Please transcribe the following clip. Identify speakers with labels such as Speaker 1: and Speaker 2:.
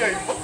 Speaker 1: 야 이거